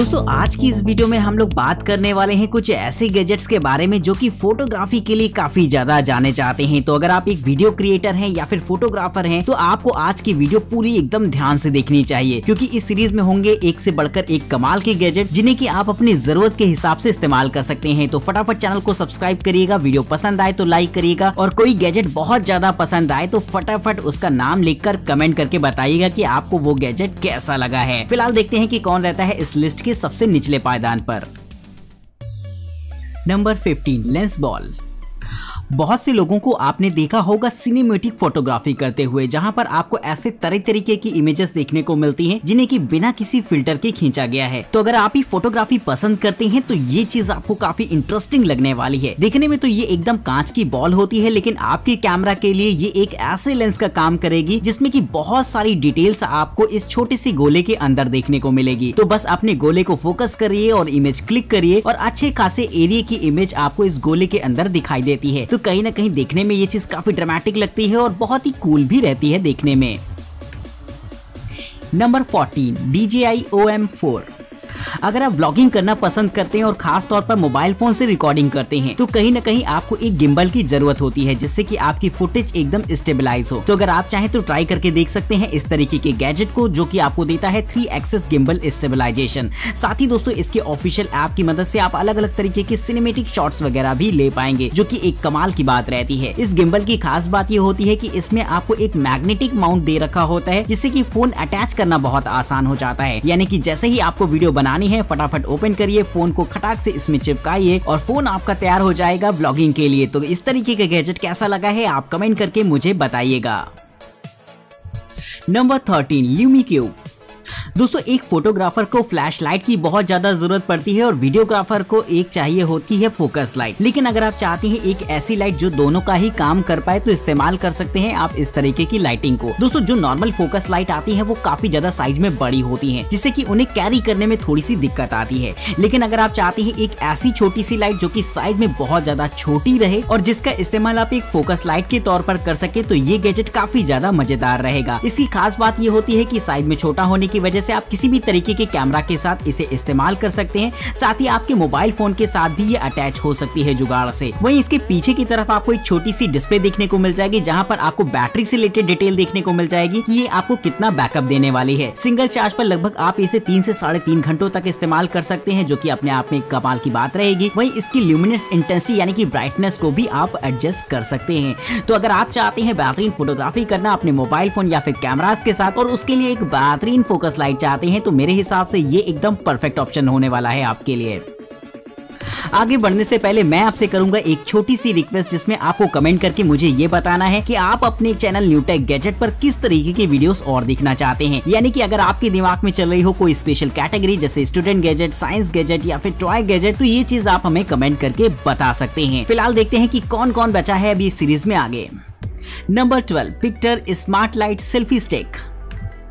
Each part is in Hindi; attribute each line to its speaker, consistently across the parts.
Speaker 1: दोस्तों, आज की इस वीडियो में हम लोग बात करने वाले हैं कुछ ऐसे गैजेट्स के बारे में जो कि फोटोग्राफी के लिए काफ़ी ज़्यादा जाने चाहते हैं। तो अगर आप एक वीडियो क्रिएटर हैं या फिर फोटोग्राफर हैं तो आपको आज की वीडियो पूरी एकदम ध्यान से देखनी चाहिए। क्योंकि इस सीरीज़ में होंगे एक से बढ़कर एक कमाल के गैजेट जिन्हें की आप अपनी ज़रूरत के हिसाब से इस्तेमाल कर सकते हैं। तो फटाफट चैनल को सब्सक्राइब करिएगा वीडियो पसंद आए तो लाइक करिएगा। और कोई गैजेट बहुत ज़्यादा पसंद आए तो फटाफट उसका नाम लिखकर कमेंट करके बताइएगा की आपको वो गैजेट कैसा लगा है। फ़िलहाल देखते हैं की कौन रहता है इस लिस्ट के सबसे निचले पायदान पर। नंबर 15 लेंस बॉल बहुत से लोगों को आपने देखा होगा सिनेमेटिक फोटोग्राफी करते हुए, जहाँ पर आपको ऐसे तरह तरीके की इमेजेस देखने को मिलती हैं, जिन्हें की बिना किसी फ़िल्टर के खींचा गया है। तो अगर आप ही फोटोग्राफी पसंद करते हैं तो ये चीज़ आपको काफ़ी इंटरेस्टिंग लगने वाली है। देखने में तो ये एकदम कांच की बॉल होती है, लेकिन आपके कैमरा के लिए ये एक ऐसे लेंस का काम करेगी, जिसमें की बहुत सारी डिटेल्स आपको इस छोटे सी गोले के अंदर देखने को मिलेगी। तो बस अपने गोले को फोकस करिए और इमेज क्लिक करिए, और अच्छे खासे एरिया की इमेज आपको इस गोले के अंदर दिखाई देती है। तो कहीं ना कहीं देखने में ये चीज़ काफ़ी ड्रामेटिक लगती है और बहुत ही कूल भी रहती है देखने में। नंबर 14 DJI OM4 अगर आप व्लॉगिंग करना पसंद करते हैं और खास तौर पर मोबाइल फ़ोन से रिकॉर्डिंग करते हैं तो कहीं ना कहीं आपको एक गिम्बल की ज़रूरत होती है, जिससे कि आपकी फुटेज एकदम स्टेबलाइज हो। तो अगर आप चाहें तो ट्राई करके देख सकते हैं इस तरीके के गैजेट को, जो की आपको देता है थ्री एक्सेस गिम्बल स्टेबलाइजेशन साथ ही दोस्तों, इसके ऑफिशियल ऐप की मदद से आप अलग अलग तरीके के सिनेमेटिक शॉट्स वगैरह भी ले पाएँगे, जो की एक कमाल की बात रहती है। इस गिम्बल की खास बात यह होती है की इसमें आपको एक मैग्नेटिक माउंट दे रखा होता है, जिससे की फ़ोन अटैच करना बहुत आसान हो जाता है। यानी कि जैसे ही आपको वीडियो बनानी है, फटाफट ओपन करिए फ़ोन को खटाक से इसमें चिपकाइए और फ़ोन आपका तैयार हो जाएगा ब्लॉगिंग के लिए। तो इस तरीके का गैजेट कैसा लगा है, आप कमेंट करके मुझे बताइएगा। नंबर थर्टीन ल्यूमी क्यूब दोस्तों, एक फोटोग्राफर को फ्लैश लाइट की बहुत ज़्यादा ज़रूरत पड़ती है और वीडियोग्राफर को एक चाहिए होती है फोकस लाइट लेकिन अगर आप चाहते हैं एक ऐसी लाइट जो दोनों का ही काम कर पाए तो इस्तेमाल कर सकते हैं आप इस तरीके की लाइटिंग को। दोस्तों, जो नॉर्मल फोकस लाइट आती है, वो काफ़ी ज़्यादा साइज़ में बड़ी होती है, जिससे की उन्हें कैरी करने में थोड़ी सी दिक्कत आती है। लेकिन अगर आप चाहते हैं एक ऐसी छोटी सी लाइट जो की साइज़ में बहुत ज़्यादा छोटी रहे और जिसका इस्तेमाल आप एक फोकस लाइट के तौर पर कर सके तो ये गैजेट काफ़ी ज़्यादा मज़ेदार रहेगा। इसकी खास बात ये होती है की साइज़ में छोटा होने की वजह से आप किसी भी तरीके के कैमरा के साथ इसे इस्तेमाल कर सकते हैं। साथ ही आपके मोबाइल फ़ोन के साथ भी ये अटैच हो सकती है जुगाड़ से। वहीं इसके पीछे की तरफ़ आपको एक छोटी सी डिस्प्ले देखने को मिल जाएगी, जहाँ पर आपको बैटरी से रिलेटेड डिटेल देखने को मिल जाएगी कि ये आपको कितना बैकअप देने वाली है। सिंगल चार्ज पर लगभग आप इसे तीन से साढ़े तीन घंटों तक इस्तेमाल कर सकते हैं, जो की अपने आप में कमाल की बात रहेगी। वही इसकी ल्यूमिनेस इंटेंसिटी यानी कि ब्राइटनेस को भी आप एडजस्ट कर सकते हैं। तो अगर आप चाहते हैं बेहतरीन फोटोग्राफी करना अपने मोबाइल फ़ोन या फिर कैमराज के साथ, और उसके लिए एक बेहतरीन फोकस लाइट चाहते हैं तो मेरे हिसाब से ये एकदम परफेक्ट ऑप्शन होने वाला है आपके लिए। आगे बढ़ने से पहले मैं आपसे करूँगा एक छोटी सी रिक्वेस्ट जिसमें आपको कमेंट करके मुझे ये बताना है कि आप अपने चैनल न्यूटेक गैजेट पर किस तरीके की वीडियोस और देखना चाहते हैं। यानी कि अगर आपके दिमाग में चल रही हो कोई स्पेशल कैटेगरी जैसे स्टूडेंट गैजेट साइंस गैजेट या फिर टॉय गैजेट तो ये चीज़ आप हमें कमेंट करके बता सकते हैं। फ़िलहाल देखते हैं की कौन कौन बचा है अभी सीरीज़ में आगे। Number twelve picture smart light selfie stick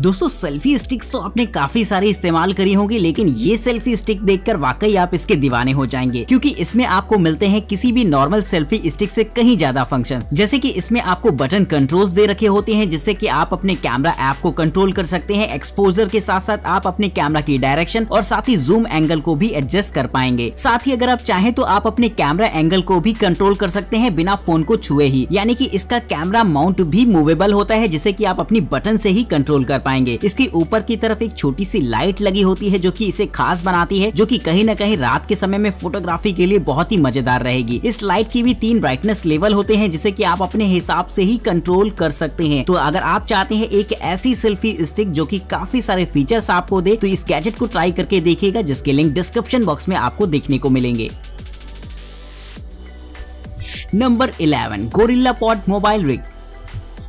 Speaker 1: दोस्तों सेल्फी स्टिक्स तो आपने काफ़ी सारे इस्तेमाल करी होंगी, लेकिन ये सेल्फी स्टिक देखकर वाकई आप इसके दीवाने हो जाएँगे, क्योंकि इसमें आपको मिलते हैं किसी भी नॉर्मल सेल्फी स्टिक से कहीं ज़्यादा फ़ंक्शन जैसे कि इसमें आपको बटन कंट्रोल्स दे रखे होते हैं, जिससे कि आप अपने कैमरा ऐप को कंट्रोल कर सकते हैं एक्सपोजर के साथ साथ आप अपने कैमरा की डायरेक्शन और साथ ही जूम एंगल को भी एडजस्ट कर पाएँगे। साथ ही अगर आप चाहें तो आप अपने कैमरा एंगल को भी कंट्रोल कर सकते हैं बिना फ़ोन को छुए ही। यानी कि इसका कैमरा माउंट भी मूवेबल होता है, जिसे कि आप अपनी बटन से ही कंट्रोल कर पाएँगे। इसके ऊपर की तरफ़ एक छोटी सी लाइट लगी होती है जो कि इसे खास बनाती है, जो कि कहीं ना कहीं रात के समय में फोटोग्राफी के लिए बहुत ही मज़ेदार रहेगी। इस लाइट की भी तीन ब्राइटनेस लेवल होते हैं, जिसे की आप अपने हिसाब से ही कंट्रोल कर सकते हैं। तो अगर आप चाहते हैं एक ऐसी सेल्फी स्टिक जो कि काफ़ी सारे फीचर्स आपको दे तो इस गैजेट को ट्राई करके देखिएगा, जिसके लिंक डिस्क्रिप्शन बॉक्स में आपको देखने को मिलेंगे। Number 11 gorilla pod mobile rig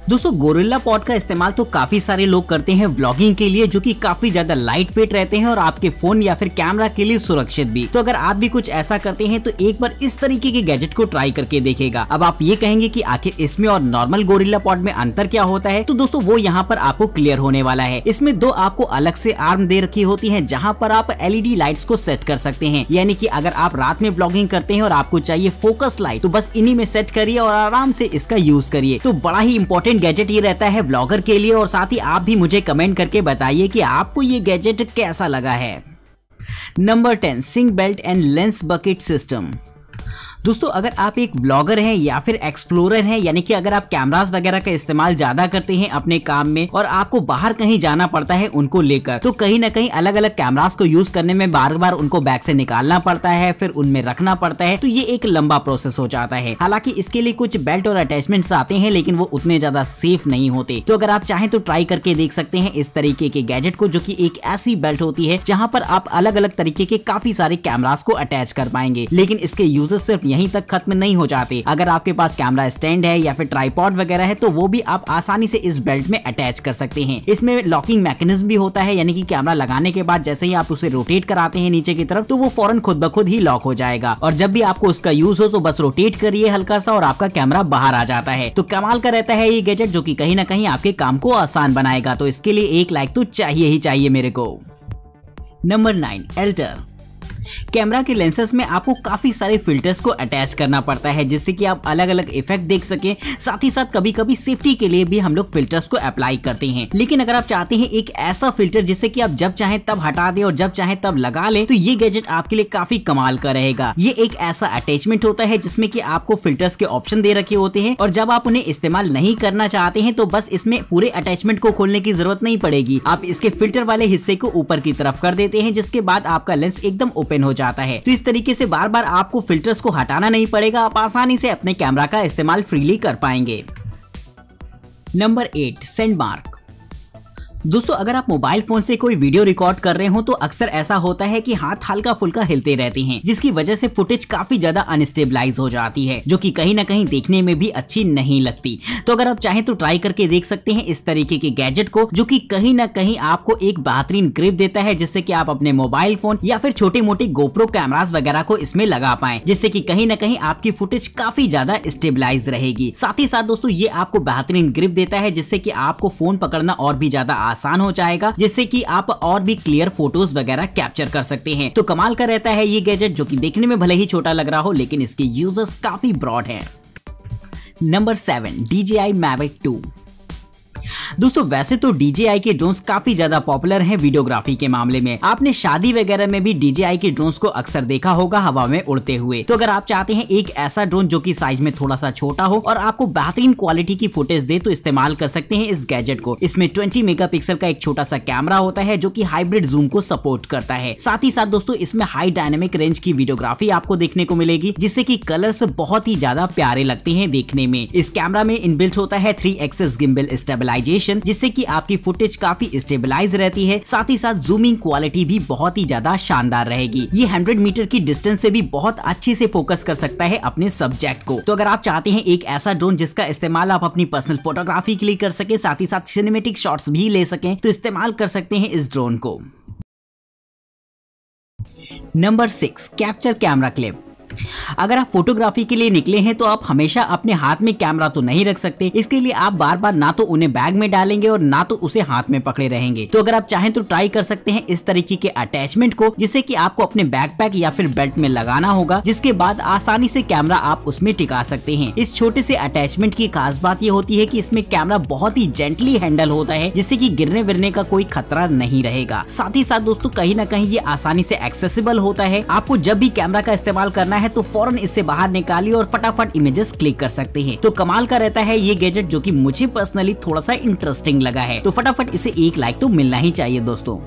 Speaker 1: दोस्तों, गोरिल्ला पॉड का इस्तेमाल तो काफ़ी सारे लोग करते हैं व्लॉगिंग के लिए, जो कि काफ़ी ज़्यादा लाइट वेट रहते हैं और आपके फ़ोन या फिर कैमरा के लिए सुरक्षित भी। तो अगर आप भी कुछ ऐसा करते हैं तो एक बार इस तरीके के गैजेट को ट्राई करके देखेगा। अब आप ये कहेंगे की आखिर इसमें और नॉर्मल गोरिल्ला पॉड में अंतर क्या होता है? तो दोस्तों, वो यहाँ पर आपको क्लियर होने वाला है। इसमें दो आपको अलग से आर्म दे रखी होती है, जहाँ पर आप एलईडी लाइट्स को सेट कर सकते हैं। यानी कि अगर आप रात में ब्लॉगिंग करते हैं और आपको चाहिए फोकस लाइट तो बस इन्हीं में सेट करिए और आराम से इसका यूज़ करिए। तो बड़ा ही इंपॉर्टेंट गैजेट ये रहता है ब्लॉगर के लिए और साथ ही आप भी मुझे कमेंट करके बताइए कि आपको ये गैजेट कैसा लगा है। Number ten sync belt and lens bucket system दोस्तों, अगर आप एक ब्लॉगर हैं या फिर एक्सप्लोरर हैं, यानी कि अगर आप कैमरास वगैरह का इस्तेमाल ज़्यादा करते हैं अपने काम में और आपको बाहर कहीं जाना पड़ता है उनको लेकर तो कहीं ना कहीं अलग अलग कैमरास को यूज़ करने में बार बार उनको बैग से निकालना पड़ता है, फिर उनमें रखना पड़ता है तो ये एक लंबा प्रोसेस हो जाता है। हालाँकि इसके लिए कुछ बेल्ट और अटैचमेंट्स आते हैं, लेकिन वो उतने ज़्यादा सेफ़ नहीं होते। तो अगर आप चाहें तो ट्राई करके देख सकते हैं इस तरीके के गैजेट को, जो की एक ऐसी बेल्ट होती है, जहाँ पर आप अलग अलग तरीके के काफ़ी सारे कैमरास को अटैच कर पाएँगे। लेकिन इसके यूजेस सिर्फ़ यहीं तक खत्म नहीं हो जाते। अगर आपके पास कैमरा स्टैंड है या फिर ट्राईपॉड वगैरह है तो वो भी आप आसानी से इस बेल्ट में अटैच कर सकते हैं। इसमें लॉकिंग मैकेनिज्म भी होता है, यानी कि कैमरा लगाने के बाद जैसे ही आप उसे रोटेट कराते हैं नीचे की तरफ़ तो वो फ़ौरन खुद ब खुद ही लॉक हो जाएगा। और जब भी आपको उसका यूज़ हो तो बस रोटेट करिए हल्का सा और आपका कैमरा बाहर आ जाता है। तो कमाल का रहता है ये गैजेट, जो की कहीं ना कहीं आपके काम को आसान बनाएगा। तो इसके लिए एक लाइक तो चाहिए ही चाहिए मेरे को। Number nine, alter. कैमरा के लेंसेज में आपको काफ़ी सारे फिल्टर्स को अटैच करना पड़ता है, जिससे कि आप अलग अलग इफ़ेक्ट देख सके। साथ ही साथ कभी कभी सेफ्टी के लिए भी हम लोग फिल्टर्स को अप्लाई करते हैं। लेकिन अगर आप चाहते हैं एक ऐसा फ़िल्टर जिससे कि आप जब चाहे तब हटा दे और जब चाहे तब लगा ले तो ये गैजेट आपके लिए काफ़ी कमाल का रहेगा। ये एक ऐसा अटैचमेंट होता है जिसमें की आपको फिल्टर्स के ऑप्शन दे रखे होते हैं और जब आप उन्हें इस्तेमाल नहीं करना चाहते हैं तो बस इसमें पूरे अटैचमेंट को खोलने की ज़रूरत नहीं पड़ेगी। आप इसके फ़िल्टर वाले हिस्से को ऊपर की तरफ़ कर देते हैं, जिसके बाद आपका लेंस एकदम ओपन हो जाता है। तो इस तरीके से बार बार आपको फिल्टर्स को हटाना नहीं पड़ेगा। आप आसानी से अपने कैमरा का इस्तेमाल फ्रीली कर पाएँगे। नंबर एट सेंड मार्क दोस्तों, अगर आप मोबाइल फ़ोन से कोई वीडियो रिकॉर्ड कर रहे हो तो अक्सर ऐसा होता है कि हाथ हल्का फुल्का हिलते रहते हैं, जिसकी वजह से फुटेज काफ़ी ज़्यादा अनस्टेबलाइज हो जाती है, जो कि कहीं ना कहीं देखने में भी अच्छी नहीं लगती। तो अगर आप चाहें तो ट्राई करके देख सकते हैं इस तरीके के गैजेट को, जो की कहीं ना कहीं आपको एक बेहतरीन ग्रिप देता है, जिससे की आप अपने मोबाइल फ़ोन या फिर छोटे मोटे गोप्रो कैमराज वगैरह को इसमें लगा पाए, जिससे की कहीं ना कहीं आपकी फुटेज काफ़ी ज़्यादा स्टेबलाइज रहेगी। साथ ही साथ दोस्तों, ये आपको बेहतरीन ग्रिप देता है, जिससे की आपको फ़ोन पकड़ना और भी ज़्यादा आसान हो जाएगा, जिससे कि आप और भी क्लियर फ़ोटोज़ वगैरह कैप्चर कर सकते हैं। तो कमाल का रहता है ये गैजेट जो कि देखने में भले ही छोटा लग रहा हो, लेकिन इसके यूज़र्स काफ़ी ब्रॉड है। नंबर सेवन DJI Mavic 2 दोस्तों, वैसे तो DJI के ड्रोन्स काफ़ी ज़्यादा पॉपुलर हैं वीडियोग्राफी के मामले में। आपने शादी वगैरह में भी DJI के ड्रोन्स को अक्सर देखा होगा हवा में उड़ते हुए। तो अगर आप चाहते हैं एक ऐसा ड्रोन जो की साइज़ में थोड़ा सा छोटा हो और आपको बेहतरीन क्वालिटी की फुटेज दे तो इस्तेमाल कर सकते हैं इस गैजेट को। इसमें ट्वेंटी मेगा का एक छोटा सा कैमरा होता है जो की हाइब्रिड जूम को सपोर्ट करता है। साथ ही साथ दोस्तों, इसमें हाई डायनेमिक रेंज की वीडियोग्राफी आपको देखने को मिलेगी, जिससे की कलर्स बहुत ही ज़्यादा प्यारे लगते हैं देखने में। इस कैमरा में इनबिल्ट होता है थ्री एक्सेस गिम्बल स्टेबलाइजेशन जिससे कि आपकी फुटेज काफ़ी स्टेबलाइज रहती है। साथ ही साथ जूमिंग क्वालिटी भी बहुत ही ज़्यादा शानदार रहेगी। ये 100 मीटर की डिस्टेंस से भी बहुत अच्छे से फोकस कर सकता है अपने सब्जेक्ट को। तो अगर आप चाहते हैं एक ऐसा ड्रोन जिसका इस्तेमाल आप अपनी पर्सनल फोटोग्राफी के लिए कर सके, साथ ही साथ सिनेमेटिक शॉट्स भी ले सके तो इस्तेमाल कर सकते हैं इस ड्रोन को। Number six capture camera clip अगर आप फोटोग्राफी के लिए निकले हैं तो आप हमेशा अपने हाथ में कैमरा तो नहीं रख सकते। इसके लिए आप बार बार ना तो उन्हें बैग में डालेंगे और ना तो उसे हाथ में पकड़े रहेंगे। तो अगर आप चाहें तो ट्राई कर सकते हैं इस तरीके के अटैचमेंट को, जिससे कि आपको अपने बैकपैक या फिर बेल्ट में लगाना होगा, जिसके बाद आसानी से कैमरा आप उसमें टिका सकते हैं। इस छोटे से अटैचमेंट की खास बात ये होती है की इसमें कैमरा बहुत ही जेंटली हैंडल होता है, जिससे की गिरने विरने का कोई खतरा नहीं रहेगा। साथ ही साथ दोस्तों, कहीं ना कहीं ये आसानी से एक्सेसिबल होता है। आपको जब भी कैमरा का इस्तेमाल करना है तो फ़ौरन इससे बाहर निकालिए और फटाफट इमेजेस क्लिक कर सकते हैं। तो कमाल का रहता है ये गैजेट जो कि मुझे पर्सनली थोड़ा सा इंटरेस्टिंग लगा है। तो फटाफट इसे एक लाइक तो मिलना ही चाहिए दोस्तों।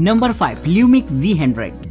Speaker 1: Number five Lumix G hundred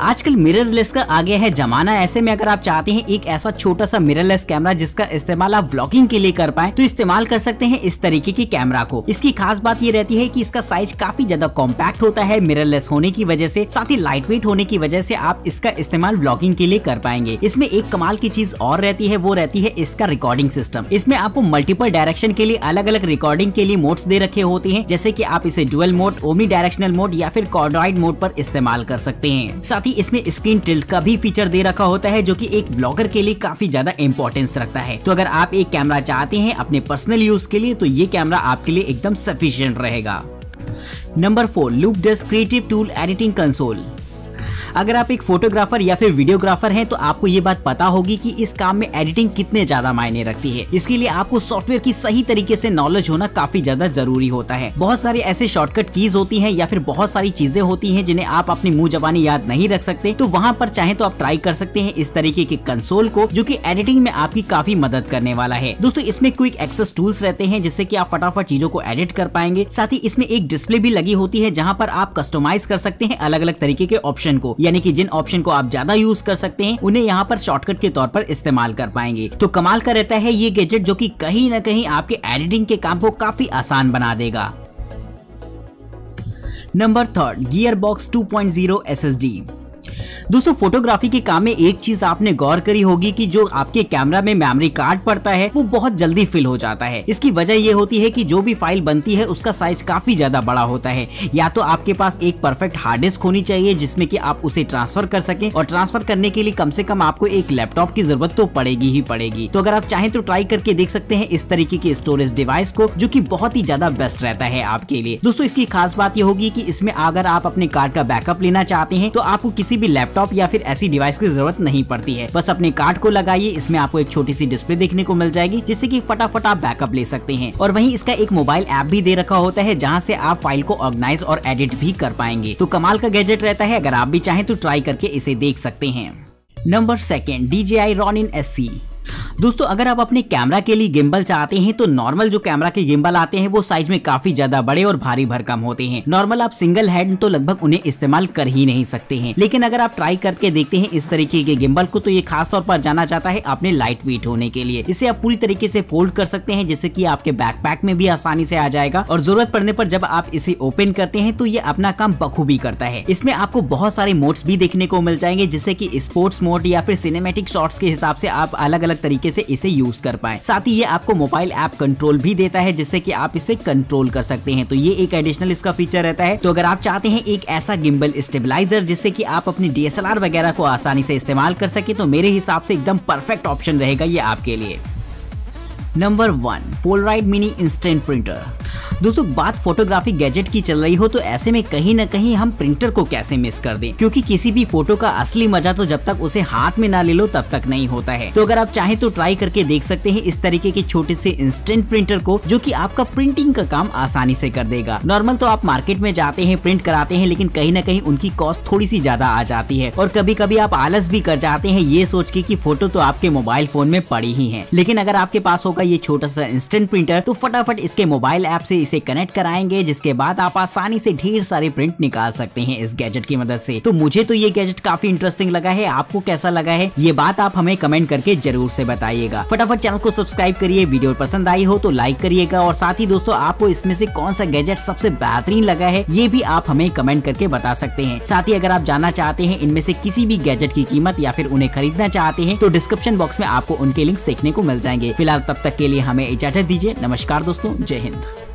Speaker 1: आजकल मिररलेस का आ गया है जमाना। ऐसे में अगर आप चाहते हैं एक ऐसा छोटा सा मिररलेस कैमरा जिसका इस्तेमाल आप व्लॉगिंग के लिए कर पाए तो इस्तेमाल कर सकते हैं इस तरीके की कैमरा को। इसकी खास बात ये रहती है कि इसका साइज़ काफ़ी ज़्यादा कॉम्पैक्ट होता है मिररलेस होने की वजह से, साथ ही लाइट वेट होने की वजह से आप इसका इस्तेमाल व्लॉगिंग के लिए कर पाएँगे। इसमें एक कमाल की चीज़ और रहती है, वो रहती है इसका रिकॉर्डिंग सिस्टम इसमें आपको मल्टीपल डायरेक्शन के लिए अलग अलग रिकॉर्डिंग के लिए मोड्स दे रखे होते हैं, जैसे की आप इसे dual mode omnidirectional mode या फिर कॉर्डॉइड मोड पर इस्तेमाल कर सकते हैं। साथ ही इसमें स्क्रीन टिल्ट का भी फीचर दे रखा होता है, जो कि एक ब्लॉगर के लिए काफ़ी ज़्यादा इम्पोर्टेंस रखता है। तो अगर आप एक कैमरा चाहते हैं अपने पर्सनल यूज़ के लिए तो ये कैमरा आपके लिए एकदम सफिशियंट रहेगा। Number four Loupedeck creative tool editing console अगर आप एक फोटोग्राफर या फिर वीडियोग्राफर हैं तो आपको ये बात पता होगी कि इस काम में एडिटिंग कितने ज़्यादा मायने रखती है। इसके लिए आपको सॉफ्टवेयर की सही तरीके से नॉलेज होना काफ़ी ज़्यादा ज़रूरी होता है। बहुत सारे ऐसे शॉर्टकट कीज होती है या फिर बहुत सारी चीज़ें होती है जिन्हें आप अपनी मुँह जबानी याद नहीं रख सकते। तो वहाँ पर चाहे तो आप ट्राई कर सकते हैं इस तरीके के कंसोल को, जो की एडिटिंग में आपकी काफ़ी मदद करने वाला है। दोस्तों, इसमें क्विक एक्सेस टूल्स रहते हैं, जिससे की आप फटाफट चीज़ों को एडिट कर पाएँगे। साथ ही इसमें एक डिस्प्ले भी लगी होती है, जहाँ पर आप कस्टमाइज कर सकते हैं अलग अलग तरीके के ऑप्शन को। यानी कि जिन ऑप्शन को आप ज़्यादा यूज़ कर सकते हैं, उन्हें यहाँ पर शॉर्टकट के तौर पर इस्तेमाल कर पाएँगे। तो कमाल का रहता है ये गैजेट जो कि कहीं ना कहीं आपके एडिटिंग के काम को काफ़ी आसान बना देगा। Number third gear box 2.0 SSD दोस्तों फोटोग्राफी के काम में एक चीज़ आपने गौर करी होगी कि जो आपके कैमरा में मेमोरी कार्ड पड़ता है, वो बहुत जल्दी फिल हो जाता है। इसकी वजह ये होती है कि जो भी फ़ाइल बनती है, उसका साइज़ काफ़ी ज़्यादा बड़ा होता है। या तो आपके पास एक परफेक्ट हार्ड डिस्क होनी चाहिए, जिसमें कि आप उसे ट्रांसफ़र कर सके, और ट्रांसफ़र करने के लिए कम से कम आपको एक लैपटॉप की ज़रूरत तो पड़ेगी ही पड़ेगी। तो अगर आप चाहें तो ट्राई करके देख सकते हैं इस तरीके के स्टोरेज डिवाइस को, जो की बहुत ही ज़्यादा बेस्ट रहता है आपके लिए। दोस्तों, इसकी खास बात यह होगी की इसमें अगर आप अपने कार्ड का बैकअप लेना चाहते हैं तो आपको किसी भी लैपटॉप या फिर ऐसी डिवाइस की ज़रूरत नहीं पड़ती है। बस अपने कार्ड को लगाइए, इसमें आपको एक छोटी सी डिस्प्ले देखने को मिल जाएगी, जिससे की फटाफट आप बैकअप ले सकते हैं। और वही इसका एक मोबाइल ऐप भी दे रखा होता है, जहाँ ऐसी आप फ़ाइल को ऑर्गेनाइज और एडिट भी कर पाएँगे। तो कमाल का गैजेट रहता है, अगर आप भी चाहें तो ट्राई करके इसे देख सकते हैं। Number second D J I Ronin S C दोस्तों, अगर आप अपने कैमरा के लिए गिम्बल चाहते हैं तो नॉर्मल जो कैमरा के गिम्बल आते हैं, वो साइज़ में काफ़ी ज़्यादा बड़े और भारी भरकम होते हैं। नॉर्मल आप सिंगल हैंड तो लगभग उन्हें इस्तेमाल कर ही नहीं सकते हैं। लेकिन अगर आप ट्राई करके देखते हैं इस तरीके के गिम्बल को तो ये खास तौर पर जाना जाता है अपने लाइट वेट होने के लिए। इसे आप पूरी तरीके से फोल्ड कर सकते हैं, जिससे की आपके बैकपैक में भी आसानी से आ जाएगा। और ज़रूरत पड़ने पर जब आप इसे ओपन करते हैं तो ये अपना काम बखूबी करता है। इसमें आपको बहुत सारे मोड्स भी देखने को मिल जाएँगे, जिससे की स्पोर्ट्स मोड या फिर सिनेमेटिक शॉर्ट्स के हिसाब से आप अलग अलग तरीके से इसे यूज़ कर पाए। साथ ही ये आपको मोबाइल ऐप कंट्रोल भी देता है, जिससे कि आप इसे कंट्रोल कर सकते हैं। तो ये एक एडिशनल इसका फीचर रहता है। तो अगर आप चाहते हैं एक ऐसा गिम्बल स्टेबलाइजर जिससे की आप अपनी डीएसएलआर वगैरह को आसानी से इस्तेमाल कर सके तो मेरे हिसाब से एकदम परफेक्ट ऑप्शन रहेगा ये आपके लिए। Number one Polaroid mini instant printer दोस्तों, बात फोटोग्राफी गैजेट की चल रही हो तो ऐसे में कहीं ना कहीं हम प्रिंटर को कैसे मिस कर दें? क्योंकि किसी भी फ़ोटो का असली मज़ा तो जब तक उसे हाथ में ना ले लो, तब तक नहीं होता है। तो अगर आप चाहें तो ट्राई करके देख सकते हैं इस तरीके के छोटे से इंस्टेंट प्रिंटर को, जो की आपका प्रिंटिंग का काम आसानी से कर देगा। नॉर्मल तो आप मार्केट में जाते हैं प्रिंट कराते हैं, लेकिन कहीं ना कहीं उनकी कॉस्ट थोड़ी सी ज़्यादा आ जाती है। और कभी कभी आप आलस भी कर जाते हैं, ये सोच के की फ़ोटो तो आपके मोबाइल फ़ोन में पड़ी ही है। लेकिन अगर आपके पास होगा ये छोटा सा इंस्टेंट प्रिंटर तो फटाफट इसके मोबाइल ऐप से इसे कनेक्ट कराएँगे, जिसके बाद आप आसानी से ढेर सारे प्रिंट निकाल सकते हैं इस गैजेट की मदद से। तो मुझे तो ये गैजेट काफ़ी इंटरेस्टिंग लगा है। आपको कैसा लगा है? ये बात आप हमें कमेंट करके ज़रूर से बताइएगा। फटाफट चैनल को सब्सक्राइब करिए, वीडियो पसंद आई हो तो लाइक करिएगा और साथ ही दोस्तों, आपको इसमें से कौन सा गैजेट सबसे बेहतरीन लगा है, ये भी आप हमें कमेंट करके बता सकते हैं। साथ ही अगर आप जानना चाहते हैं इनमें से किसी भी गैजेट की कीमत या फिर उन्हें खरीदना चाहते हैं तो डिस्क्रिप्शन बॉक्स में आपको उनके लिंक्स देखने को मिल जाएँगे। फ़िलहाल तब तक के लिए हमें इजाज़त दीजिए। नमस्कार दोस्तों, जय हिंद।